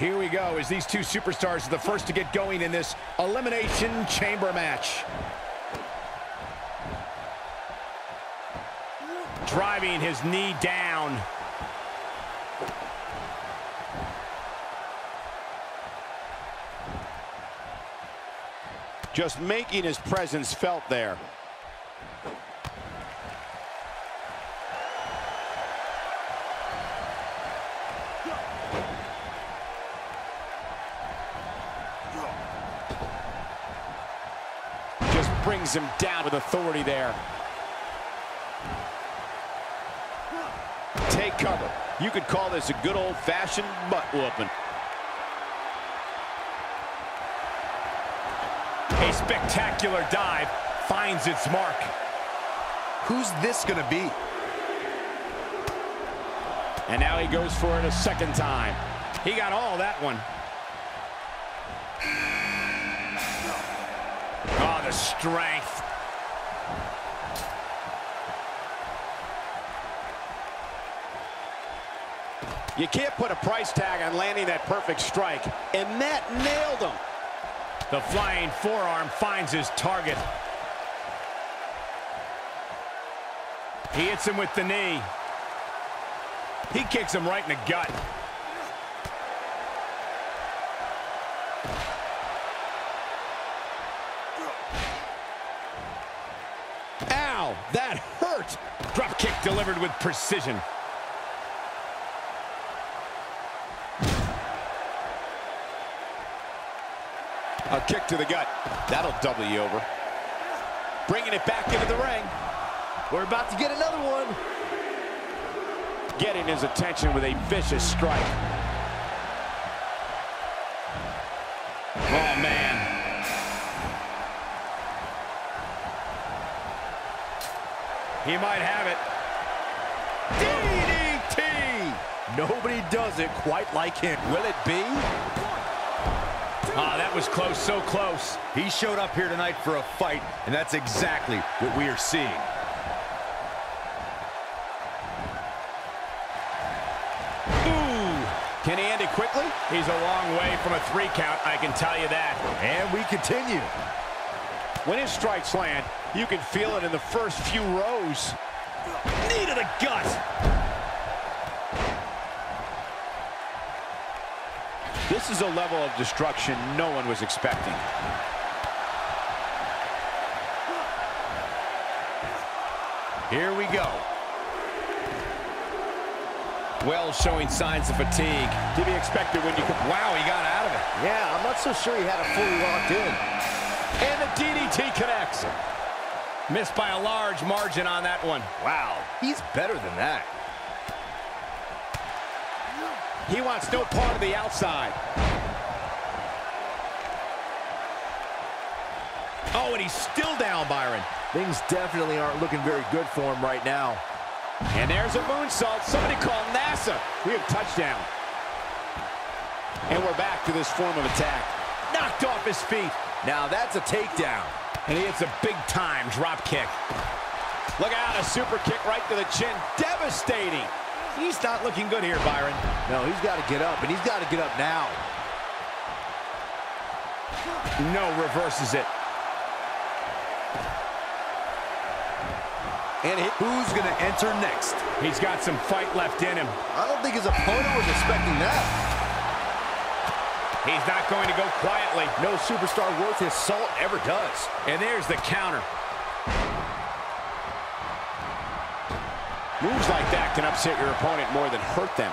Here we go as these two superstars are the first to get going in this Elimination Chamber match. Driving his knee down. Just making his presence felt there. Brings him down with authority there. Take cover. You could call this a good old-fashioned butt whooping. A spectacular dive finds its mark. Who's this gonna be? And now he goes for it a second time. He got all that one. The strength. You can't put a price tag on landing that perfect strike, and that nailed him. The flying forearm finds his target. He hits him with the knee. He kicks him right in the gut. That hurt. Drop kick delivered with precision. A kick to the gut. That'll double you over. Bringing it back into the ring. We're about to get another one. Getting his attention with a vicious strike. Oh, man. He might have it. DDT! Nobody does it quite like him. Will it be? Ah, that was close, so close. He showed up here tonight for a fight, and that's exactly what we are seeing. Ooh! Can he end it quickly? He's a long way from a three count, I can tell you that. And we continue. When his strikes land, you can feel it in the first few rows. Knee to the gut. This is a level of destruction no one was expecting. Here we go. Well showing signs of fatigue. To be expected when you. Wow, he got out of it. Yeah, I'm not so sure he had it fully locked in. DDT connects. Missed by a large margin on that one. Wow, he's better than that. He wants no part of the outside. Oh, and he's still down, Byron. Things definitely aren't looking very good for him right now. And there's a moonsault. Somebody call NASA. We have touchdown. And we're back to this form of attack. Knocked off his feet. Now that's a takedown. And he hits a big-time drop kick. Look out, a super kick right to the chin. Devastating. He's not looking good here, Byron. No, he's got to get up, and he's got to get up now. No, reverses it. And who's going to enter next? He's got some fight left in him. I don't think his opponent was expecting that. He's not going to go quietly. No superstar worth his salt ever does. And there's the counter. Moves like that can upset your opponent more than hurt them.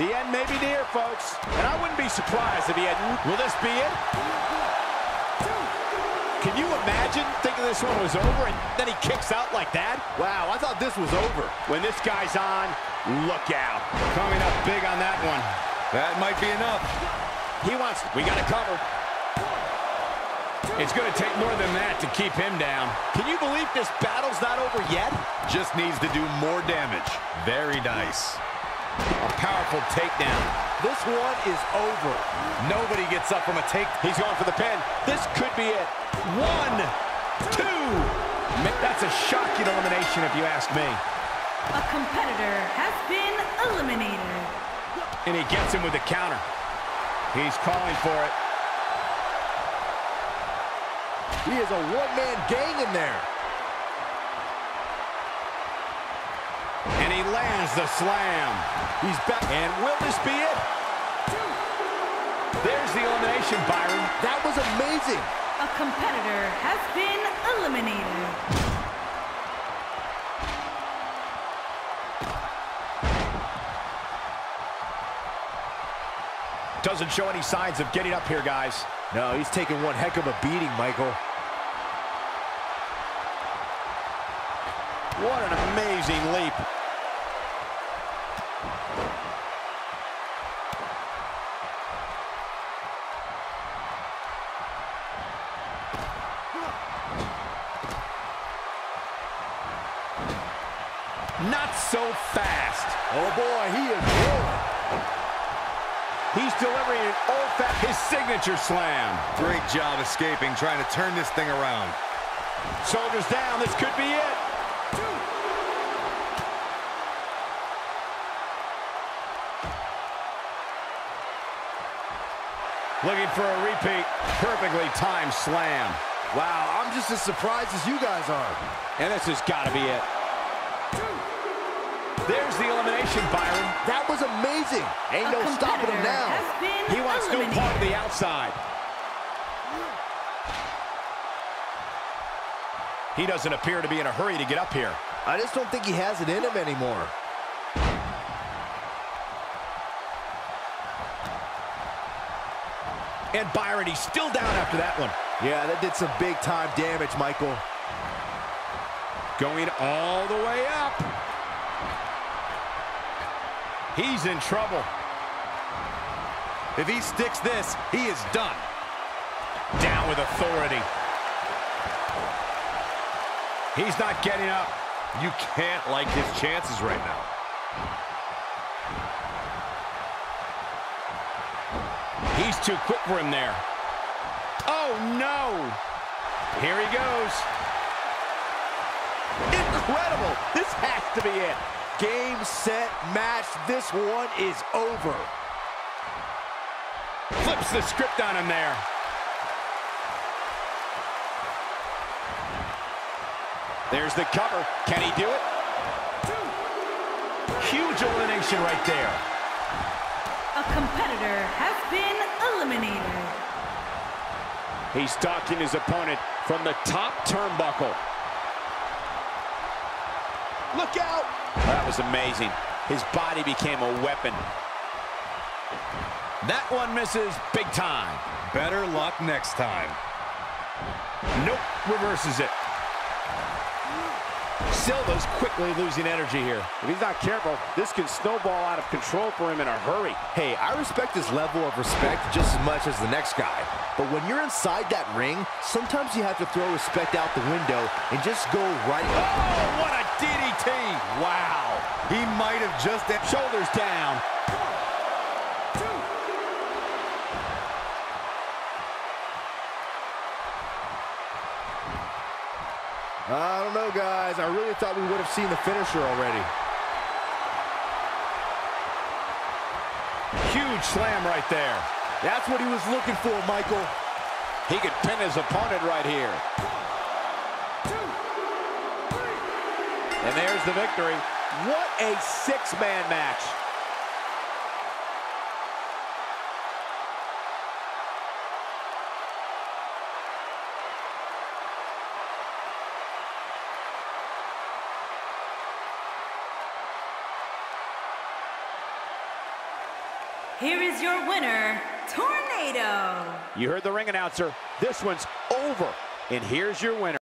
The end may be near, folks. And I wouldn't be surprised if he had... Will this be it? Can you imagine thinking this one was over and then he kicks out like that? Wow, I thought this was over. When this guy's on, look out. Coming up big on that one. That might be enough. He wants... We got to cover. It's going to take more than that to keep him down. Can you believe this battle's not over yet? Just needs to do more damage. Very nice. A powerful takedown. This one is over. Nobody gets up from a take. He's going for the pin. This could be it. One, two. That's a shocking elimination if you ask me. A competitor has been eliminated. And he gets him with the counter. He's calling for it. He is a one-man gang in there. And he lands the slam. He's back. And will this be it? There's the elimination, Byron. That was amazing. A competitor has been eliminated. Doesn't show any signs of getting up here, guys. No, he's taking one heck of a beating, Michael. What an amazing leap. Not so fast. Oh, boy, he is rolling. He's delivering an old fat, his signature slam. Great job escaping, trying to turn this thing around. Shoulders down, this could be it. Looking for a repeat. Perfectly timed slam. Wow, I'm just as surprised as you guys are. And this has got to be it. There's the elimination, Byron. That was amazing. Ain't A no stopping him now. He wants no eliminated. part of the outside. He doesn't appear to be in a hurry to get up here. I just don't think he has it in him anymore. And Byron, he's still down after that one. Yeah, that did some big-time damage, Michael. Going all the way up. He's in trouble. If he sticks this, he is done. Down with authority. He's not getting up. You can't like his chances right now. He's too quick for him there. Oh, no. Here he goes. Incredible. This has to be it. Game, set, match. This one is over. Flips the script on him there. There's the cover. Can he do it? Huge elimination right there. A competitor has been eliminated. He's stalking his opponent from the top turnbuckle. Look out! That was amazing. His body became a weapon. That one misses big time. Better luck next time. Nope, reverses it. Silva's quickly losing energy here. If he's not careful, this can snowball out of control for him in a hurry. Hey, I respect his level of respect just as much as the next guy. But when you're inside that ring, sometimes you have to throw respect out the window and just go right. Oh, what a DDT! Wow. He might have just... that Shoulders down. I don't know, guys. I really thought we would have seen the finisher already. Huge slam right there. That's what he was looking for, Michael. He could pin his opponent right here. And there's the victory. What a six-man match. Here is your winner, Tornado. You heard the ring announcer. This one's over. And here's your winner.